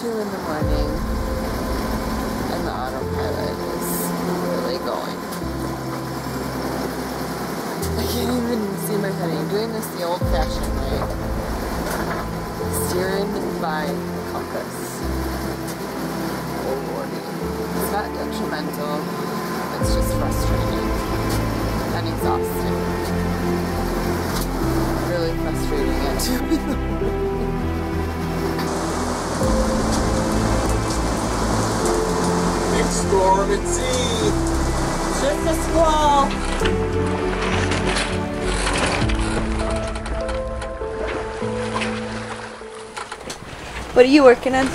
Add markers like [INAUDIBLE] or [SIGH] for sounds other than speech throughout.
2 in the morning and the autopilot is really going. I can't even see my heading. I'm doing this the old fashioned way. Steering by compass. Oh lordy. It's not detrimental. It's just frustrating and exhausting. Storm at sea. Just a squall. What are you working on?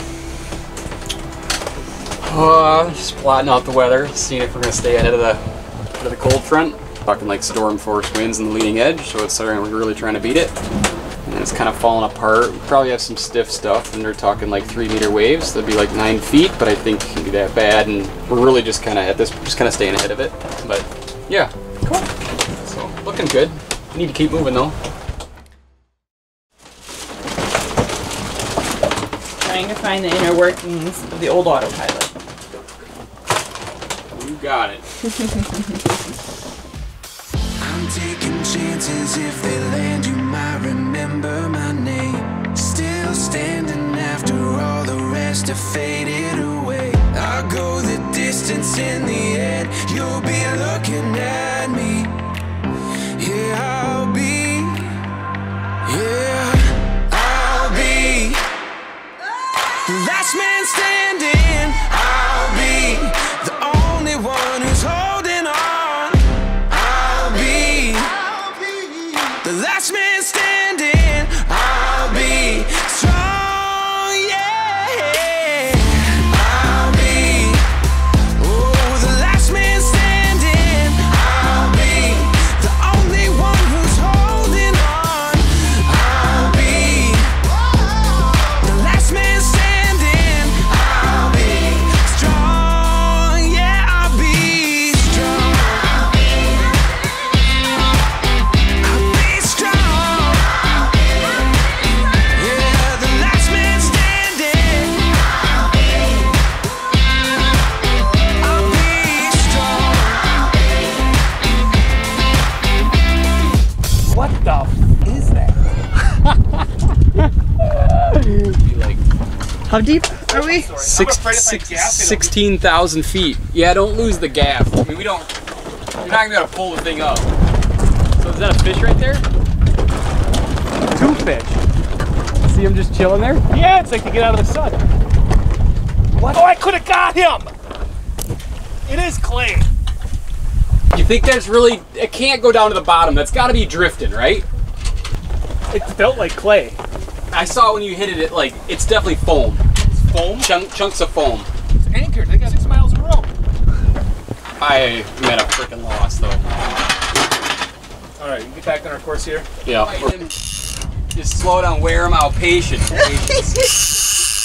Uh, just plotting out the weather, seeing if we're gonna stay ahead of the ahead of the cold front. Talking like storm force winds in the leading edge, so it's starting. We're really trying to beat it. And it's kind of falling apart. We probably have some stiff stuff, and they're talking like three meter waves. That'd be like nine feet, but I think it can be that bad. And we're really just kind of at this, just kind of staying ahead of it. But yeah, cool. So looking good. Need to keep moving though. Trying to find the inner workings of the old autopilot. You got it. [LAUGHS] I'm taking chances if they land, you might How deep are we? Six, afraid if I six, gas it, it'll- 16,000 feet. Yeah, don't lose the gaff. I mean, we don't. You're not gonna be able to pull the thing up. So is that a fish right there? Two fish. See him just chilling there? Yeah, it's like to get out of the sun. What? Oh, I could have got him. It is clay. You think that's really? It can't go down to the bottom. That's got to be drifting, right? It felt like clay. I saw when you hit it. It like it's definitely foam. Foam. Chunk, chunks of foam. It's anchored. They got six miles of rope. I am at a freaking loss though. All right, we get back on our course here. Yeah. Just slow down. Wear him out. Patience. Patience.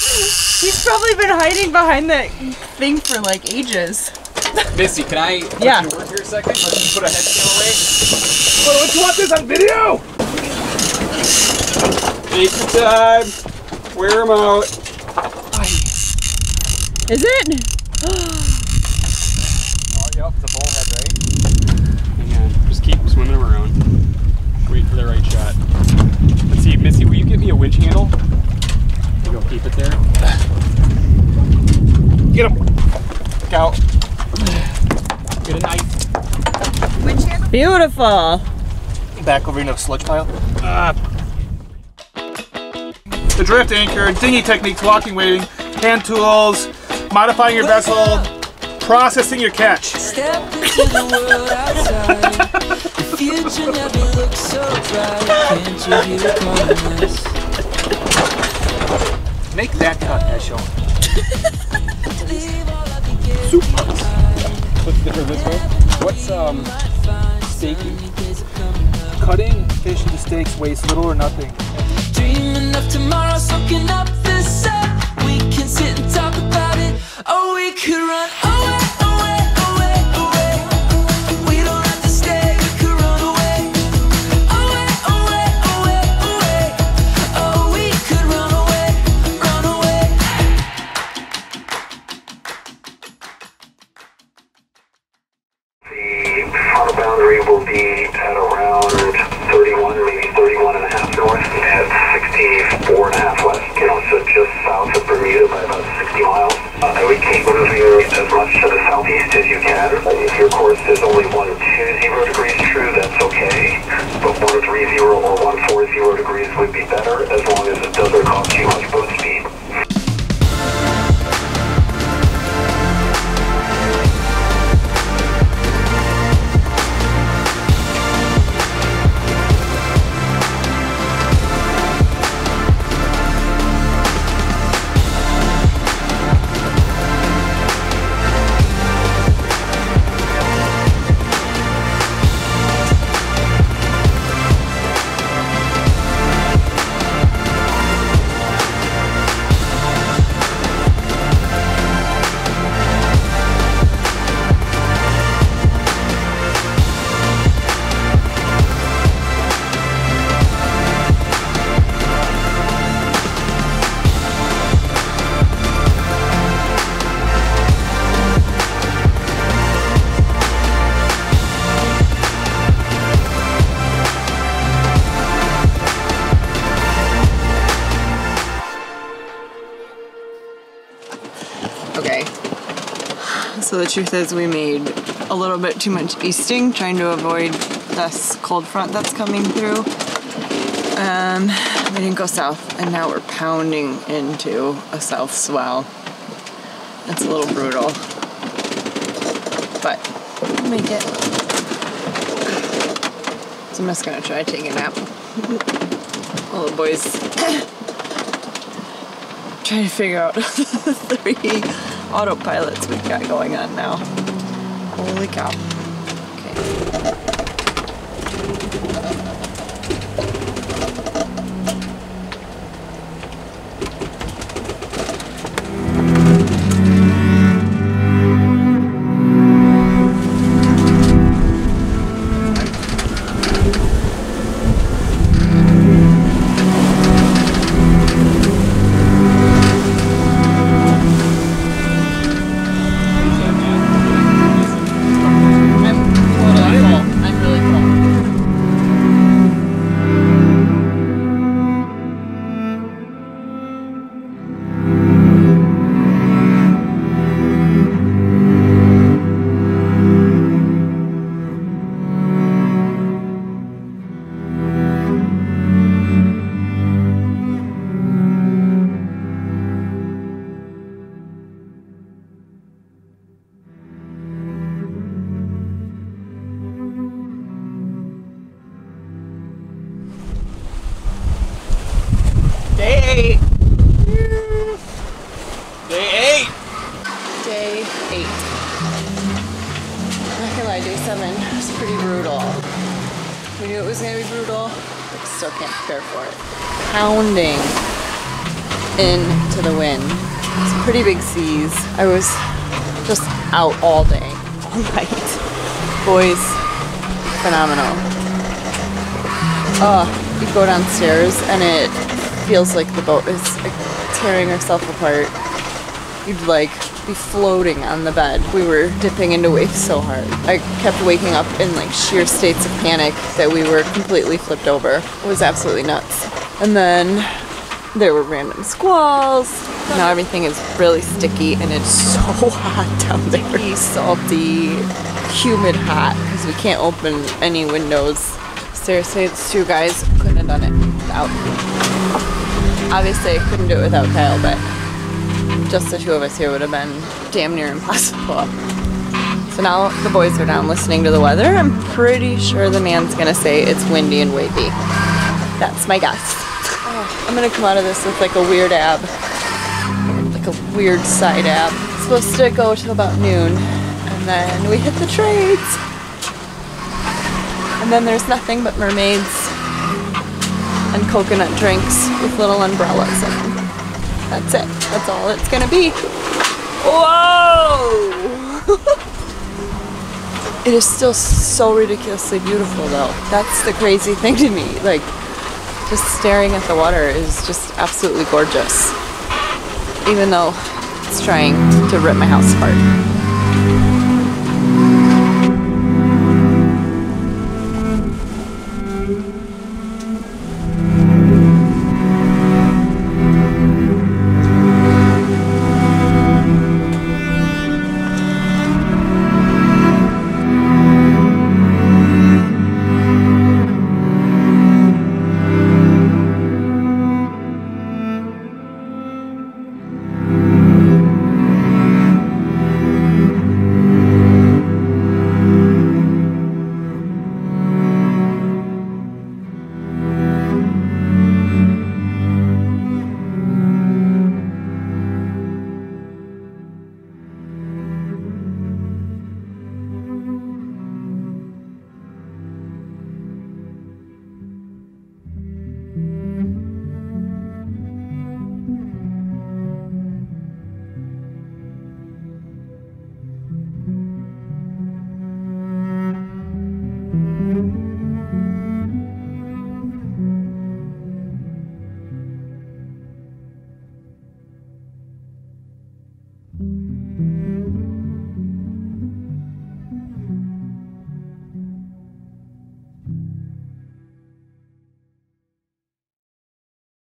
[LAUGHS] He's probably been hiding behind that thing for like ages. Missy, can I put Yeah. you to work here a second? Let's just put a head scale away. What, what you want this on video? Take your time. Wear him out. Is it? Oh, yep, it's a bullhead, right? Hang on, just keep swimming around. Wait for the right shot. Let's see, Missy, will you give me a winch handle? You go keep it there. Get him. Look out. Get a knife. Winch handle? Beautiful. Back over into the sludge pile. Uh, the drift anchor, dinghy techniques, walking, waiting, hand tools, modifying your vessel, processing your catch. Step into the world outside. The future never looks so bright. Can't you hear it calling? Make that cut as shown. Leave all of the games What's different this way? What's um staking? Cutting into little or nothing. Dreaming of tomorrow, soaking up the sun. We can sit and talk about it, or we could run away, So the truth is, we made a little bit too much easting, trying to avoid this cold front that's coming through. Um, we didn't go south, and now we're pounding into a south swell. It's a little brutal, but we'll make it. So I'm just gonna try to take a nap. [LAUGHS] All the boys [COUGHS] trying to figure out [LAUGHS] the three autopilots we've got going on now. Holy cow. Okay. Was gonna be brutal, but still can't prepare for it. Pounding into the wind. It's pretty big seas. I was just out all day, [LAUGHS] all night. Boys, phenomenal. Uh, you go downstairs and it feels like the boat is tearing herself apart. You'd like be floating on the bed. We were dipping into waves so hard. I kept waking up in like sheer states of panic that we were completely flipped over. It was absolutely nuts. And then there were random squalls. Now everything is really sticky and it's [LAUGHS] so hot down there. Sticky, salty, humid hot because we can't open any windows. Seriously, it's two guys couldn't have done it without. Obviously, I couldn't do it without Kyle, but just the two of us here would have been damn near impossible. So now the boys are down listening to the weather. I'm pretty sure the man's gonna say it's windy and wavy. That's my guess. Oh, I'm gonna come out of this with like a weird ab, like a weird side ab. It's supposed to go till about noon, and then we hit the trades. And then there's nothing but mermaids and coconut drinks with little umbrellas and that's it. That's all it's gonna be. Whoa! [LAUGHS] it is still so ridiculously beautiful though. That's the crazy thing to me. Like, just staring at the water is just absolutely gorgeous. Even though it's trying to rip my house apart.